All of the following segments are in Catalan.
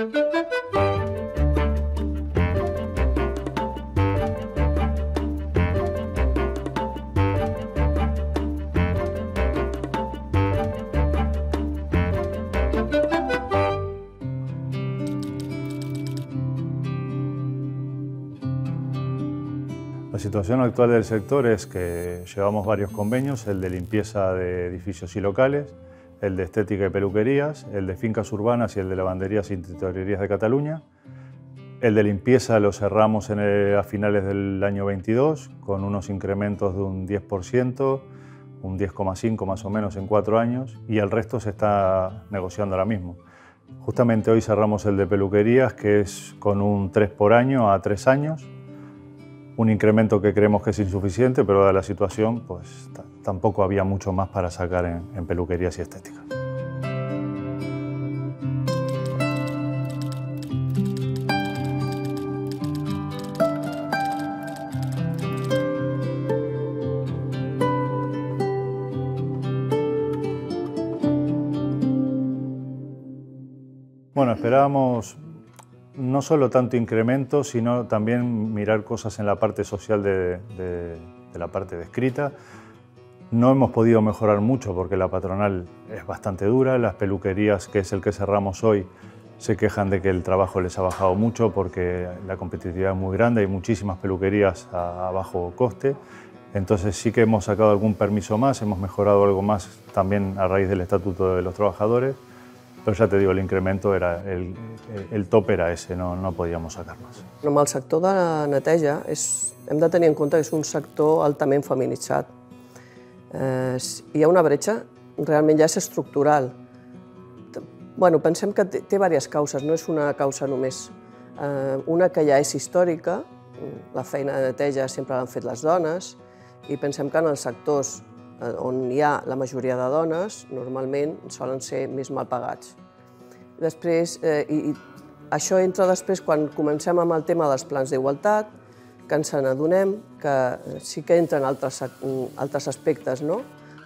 La situación actual del sector es que llevamos varios convenios, el de limpieza de edificios y locales, el de estética y peluquerías, el de fincas urbanas y el de lavanderías y tintorerías de Cataluña. El de limpieza lo cerramos a finales del año 22 con unos incrementos de un 10%, un 10,5 más o menos en cuatro años y el resto se está negociando ahora mismo. Justamente hoy cerramos el de peluquerías que es con un 3 por año a tres años un incremento que creemos que es insuficiente, pero dada la situación, pues tampoco había mucho más para sacar en, en peluquerías y estéticas. Bueno, esperábamos no solo tanto incremento, sino también mirar cosas en la parte social de, la parte de escrita. No hemos podido mejorar mucho porque la patronal es bastante dura, las peluquerías, que es el que cerramos hoy, se quejan de que el trabajo les ha bajado mucho porque la competitividad es muy grande, hay muchísimas peluquerías a bajo coste. Entonces sí que hemos sacado algún permiso más, hemos mejorado algo más también a raíz del Estatuto de los Trabajadores però ja te digo, l'incremento era, el, el top era ese, no, no podíamos sacar más. Amb el sector de neteja és, hem de tenir en compte que és un sector altament feminitzat. Eh, hi ha una bretxa, realment ja és estructural. Bueno, pensem que té, té diverses causes, no és una causa només. Eh, una que ja és històrica, la feina de neteja sempre l'han fet les dones, i pensem que en els sectors on hi ha la majoria de dones, normalment solen ser més mal pagats. Després, eh, i, i això entra després quan comencem amb el tema dels plans d'igualtat, que ens n'adonem que sí que entren altres, altres aspectes, no?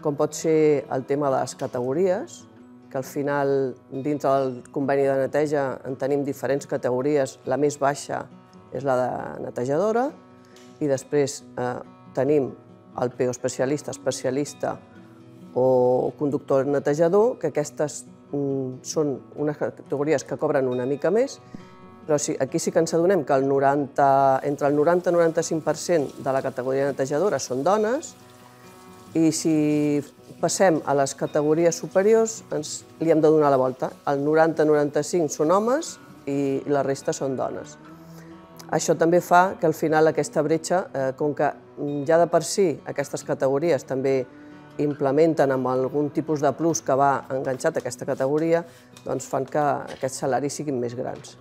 com pot ser el tema de les categories, que al final, dintre del conveni de neteja, en tenim diferents categories. La més baixa és la de netejadora, i després eh, tenim el PO especialista, especialista o conductor netejador, que aquestes mm, són unes categories que cobren una mica més, però sí, aquí sí que ens adonem que el 90, entre el 90 i 95% de la categoria netejadora són dones i si passem a les categories superiors ens li hem de donar la volta. El 90-95 són homes i la resta són dones. Això també fa que al final aquesta bretxa, eh, com que ja de per si aquestes categories també implementen amb algun tipus de plus que va enganxat a aquesta categoria, doncs fan que aquests salaris siguin més grans.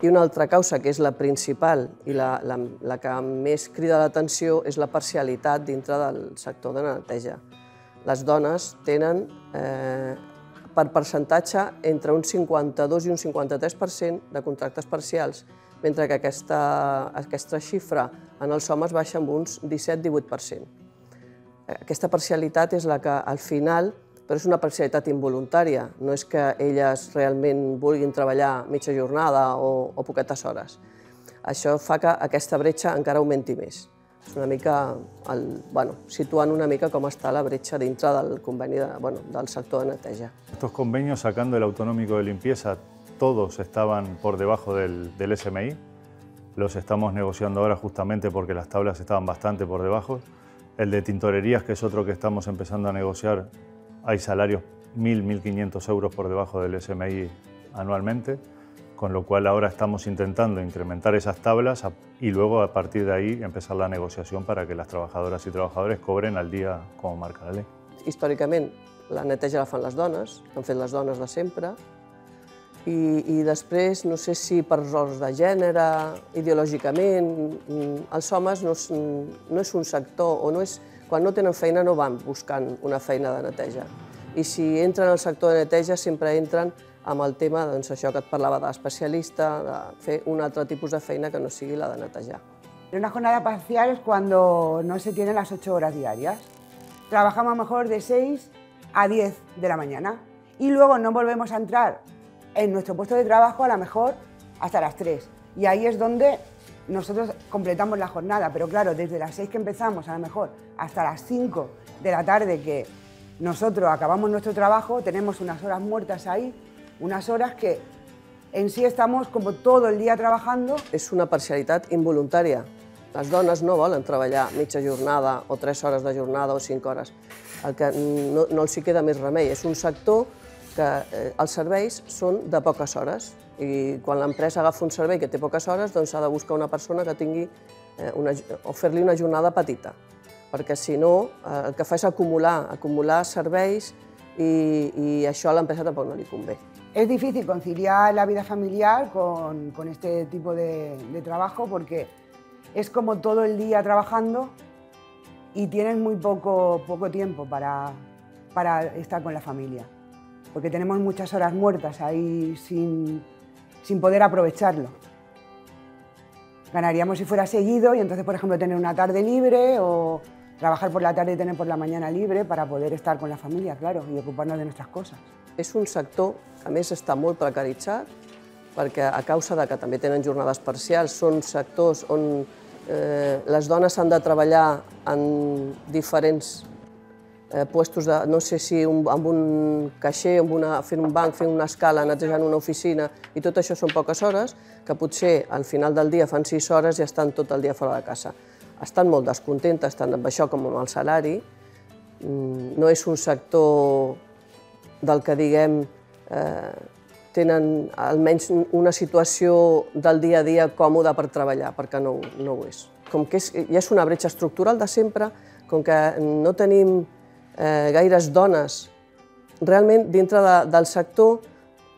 I una altra causa, que és la principal i la, la, la que més crida l'atenció, és la parcialitat dintre del sector de neteja. Les dones tenen eh, per percentatge entre un 52 i un 53% de contractes parcials, mentre que aquesta, aquesta xifra en els homes baixa amb uns 17-18%. Aquesta parcialitat és la que al final, però és una parcialitat involuntària, no és que elles realment vulguin treballar mitja jornada o, o poquetes hores. Això fa que aquesta bretxa encara augmenti més. És una mica, el, bueno, situant una mica com està la bretxa dintre del conveni de, bueno, del sector de neteja. Estos convenios, sacando el autonómico de limpieza, todos estaban por debajo del, del SMI. Los estamos negociando ahora justamente porque las tablas estaban bastante por debajo. El de tintorerías, que es otro que estamos empezando a negociar, hay salarios 1.000, 1.500 euros por debajo del SMI anualmente, con lo cual ahora estamos intentando incrementar esas tablas y luego a partir de ahí empezar la negociación para que las trabajadoras y trabajadores cobren al día como marca la ley. Històricament, la neteja la fan les dones, han fet les dones de i, i després, no sé si per rols de gènere, ideològicament, els homes no és, no és un sector, o no és, quan no tenen feina no van buscant una feina de neteja. I si entren al sector de neteja sempre entren amb el tema, doncs això que et parlava d'especialista, de fer un altre tipus de feina que no sigui la de netejar. Una jornada parcial es cuando no se tienen las 8 horas diarias. Trabajamos mejor de 6 a 10 de la mañana y luego no volvemos a entrar en nuestro puesto de trabajo a lo mejor hasta las 3. Y ahí es donde nosotros completamos la jornada, pero claro, desde las 6 que empezamos a lo mejor hasta las 5 de la tarde que nosotros acabamos nuestro trabajo, tenemos unas horas muertas ahí, unas horas que en sí estamos como todo el día trabajando. És una parcialitat involuntària. Les dones no volen treballar mitja jornada o 3 hores de jornada o 5 hores. El que no, no els hi queda més remei. És un sector que eh, els serveis són de poques hores. I quan l'empresa agafa un servei que té poques hores, doncs s'ha de buscar una persona que tingui eh, una, o fer-li una jornada petita, perquè si no eh, el que fa és acumular, acumular serveis i, i això a l'empresa tampoc no li convé. Es difícil conciliar la vida familiar con, con este tipo de, de trabajo porque es como todo el día trabajando y tienes muy poco, poco tiempo para, para estar con la familia, porque tenemos muchas horas muertas ahí sin, sin poder aprovecharlo. Ganaríamos si fuera seguido y entonces, por ejemplo, tener una tarde libre o trabajar por la tarde y tener por la mañana libre para poder estar con la familia, claro, y ocuparnos de nuestras cosas. És un sector a més, està molt precaritzat, perquè a causa de que també tenen jornades parcials, són sectors on eh, les dones han de treballar en diferents eh, puestos de, no sé si un, amb un caixer, amb una, fent un banc, fent una escala, netejant una oficina, i tot això són poques hores, que potser al final del dia fan sis hores i estan tot el dia fora de casa. Estan molt descontentes, tant amb això com amb el salari. Mm, No és un sector del que diguem eh, tenen almenys una situació del dia a dia còmoda per treballar, perquè no, no ho és. Com que és, ja és una bretxa estructural de sempre, com que no tenim eh, gaires dones realment dintre de, del sector,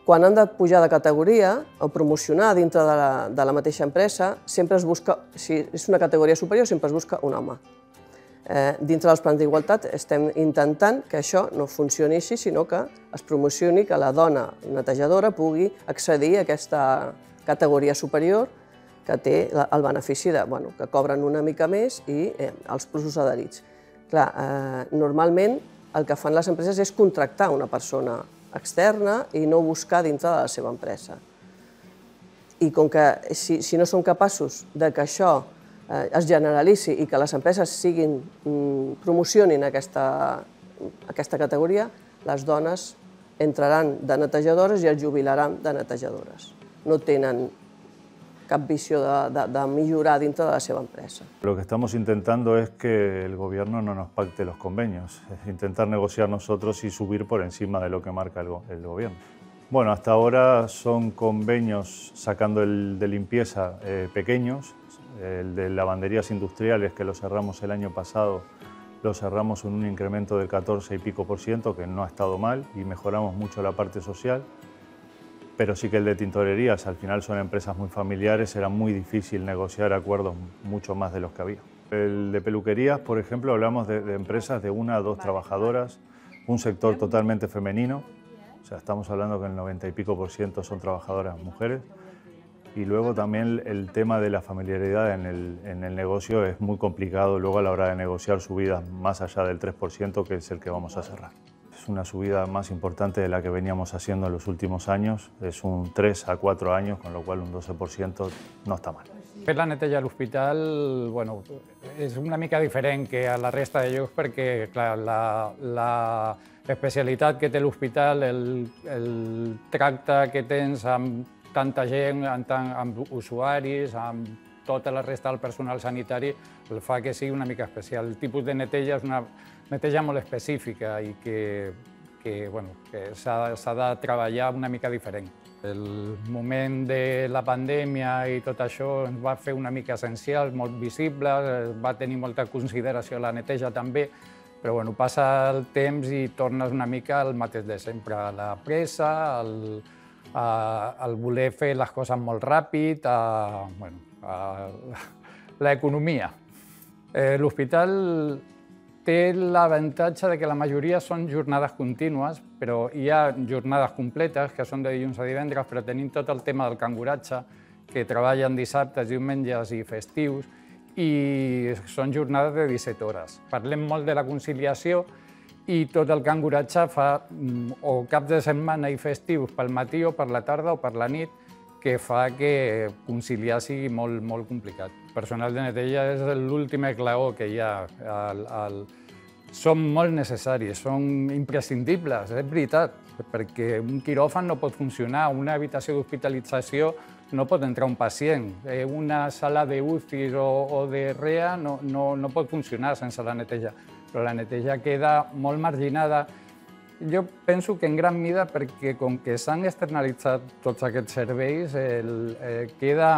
quan han de pujar de categoria o promocionar dintre de la, de la mateixa empresa, sempre es busca, si és una categoria superior, sempre es busca un home. Eh, dintre dels plans d'igualtat estem intentant que això no funcioni així, sinó que es promocioni que la dona netejadora pugui accedir a aquesta categoria superior que té el benefici de, bueno, que cobren una mica més i eh, els plusos adherits. Clar, eh, normalment el que fan les empreses és contractar una persona externa i no buscar dintre de la seva empresa i com que si, si no som capaços de que això eh, es generalitzi i que les empreses siguin, mm, promocionin aquesta, aquesta categoria, les dones entraran de netejadores i es jubilaran de netejadores. No tenen cap de, de, de millorar de la seva empresa. Lo que estamos intentando es que el gobierno no nos pacte los convenios, intentar negociar nosotros y subir por encima de lo que marca el gobierno. Bueno, hasta ahora son convenios sacando el de limpieza eh, pequeños, el de lavanderías industriales que lo cerramos el año pasado, lo cerramos en un incremento del 14 y pico por ciento, que no ha estado mal y mejoramos mucho la parte social. Pero sí que el de tintorerías, al final son empresas muy familiares, era muy difícil negociar acuerdos mucho más de los que había. El de peluquerías, por ejemplo, hablamos de, de empresas de una a dos trabajadoras, un sector totalmente femenino, o sea, estamos hablando que el 90 y pico por ciento son trabajadoras mujeres. Y luego también el tema de la familiaridad en el, en el negocio es muy complicado luego a la hora de negociar subidas más allá del 3%, que es el que vamos a cerrar. Es una subida más importante de la que veníamos haciendo en los últimos años, es un 3 a 4 años, con lo cual un 12% no está mal. Fer la neteja a l'hospital bueno, és una mica diferent que a la resta de llocs perquè clar, la, la especialitat que té l'hospital, el, el tracte que tens amb tanta gent, amb, amb usuaris, amb tota la resta del personal sanitari, el fa que sigui una mica especial. El tipus de neteja és una neteja molt específica i que, que, bueno, que s'ha de treballar una mica diferent. El moment de la pandèmia i tot això ens va fer una mica essencial, molt visible, va tenir molta consideració la neteja també, però bueno, passa el temps i tornes una mica al mateix de sempre, a la pressa, al, a, al voler fer les coses molt ràpid, a, bueno, a l'economia. Eh, L'hospital té l'avantatge de que la majoria són jornades contínues, però hi ha jornades completes, que són de dilluns a divendres, però tenim tot el tema del canguratge, que treballen dissabtes, diumenges i festius, i són jornades de 17 hores. Parlem molt de la conciliació i tot el canguratge fa mm, o caps de setmana i festius pel matí o per la tarda o per la nit que fa que conciliar sigui molt, molt complicat. Personal de neteja és l'últim esglaó que hi ha. El, el... Són molt necessaris, són imprescindibles, és veritat, perquè un quiròfan no pot funcionar, una habitació d'hospitalització no pot entrar un pacient, eh, una sala de o, o de REA no, no, no pot funcionar sense la neteja però la neteja queda molt marginada. Jo penso que en gran mida perquè com que s'han externalitzat tots aquests serveis, el, eh, queda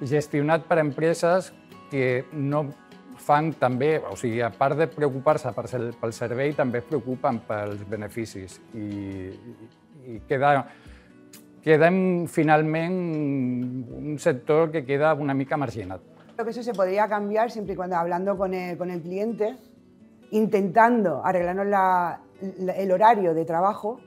gestionat per empreses que no fan també, o sigui, a part de preocupar-se pel servei, també es preocupen pels beneficis i, i queda, quedem finalment un sector que queda una mica marginat. Creo que eso se podría cambiar siempre y cuando hablando con el, con el cliente intentando arreglarnos el horario de trabajo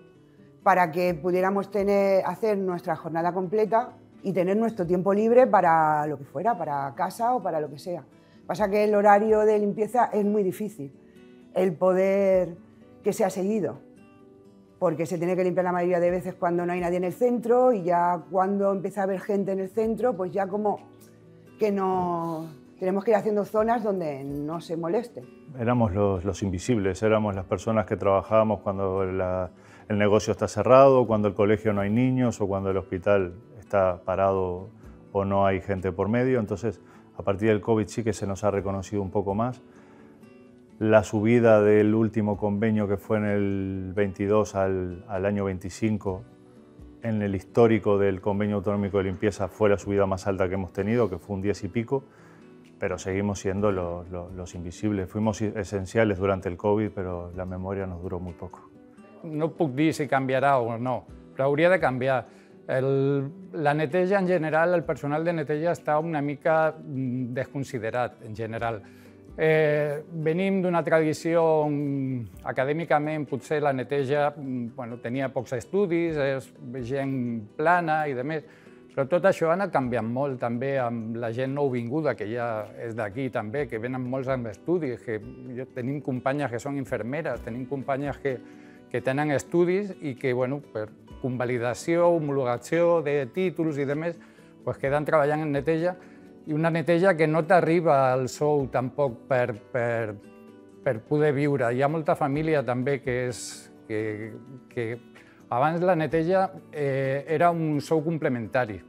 para que pudiéramos tener, hacer nuestra jornada completa y tener nuestro tiempo libre para lo que fuera, para casa o para lo que sea. Pasa que el horario de limpieza es muy difícil, el poder que sea seguido, porque se tiene que limpiar la mayoría de veces cuando no hay nadie en el centro y ya cuando empieza a haber gente en el centro, pues ya como que no, tenemos que ir haciendo zonas donde no se moleste. Éramos los, invisibles, éramos las personas que trabajábamos cuando el negocio está cerrado, cuando el colegio no hay niños o cuando el hospital está parado o no hay gente por medio. Entonces, a partir del COVID sí que se nos ha reconocido un poco más. La subida del último convenio que fue en el 22 al, año 25 en el histórico del convenio autonómico de limpieza fue la subida más alta que hemos tenido, que fue un 10 y pico pero seguimos siendo los, invisibles. Fuimos esenciales durante el Covid, pero la memoria nos duró muy poco. No puc dir si canviarà o no, però hauria de canviar. El, la neteja en general, el personal de neteja està una mica mm, desconsiderat en general. Eh, venim d'una tradició on acadèmicament potser la neteja mm, bueno, tenia pocs estudis, és gent plana i de més, però tot això ha anat canviant molt també amb la gent nouvinguda, que ja és d'aquí també, que venen molts amb estudis, que jo, tenim companyes que són infermeres, tenim companyes que, que tenen estudis i que, bueno, per convalidació, homologació de títols i demés, pues queden treballant en neteja i una neteja que no t'arriba al sou tampoc per, per, per poder viure. Hi ha molta família també que, és, que, que abans la neteja eh, era un sou complementari.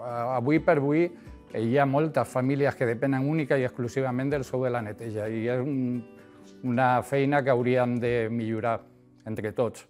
Avui per avui eh, hi ha moltes famílies que depenen única i exclusivament del sou de la neteja i és un, una feina que hauríem de millorar entre tots.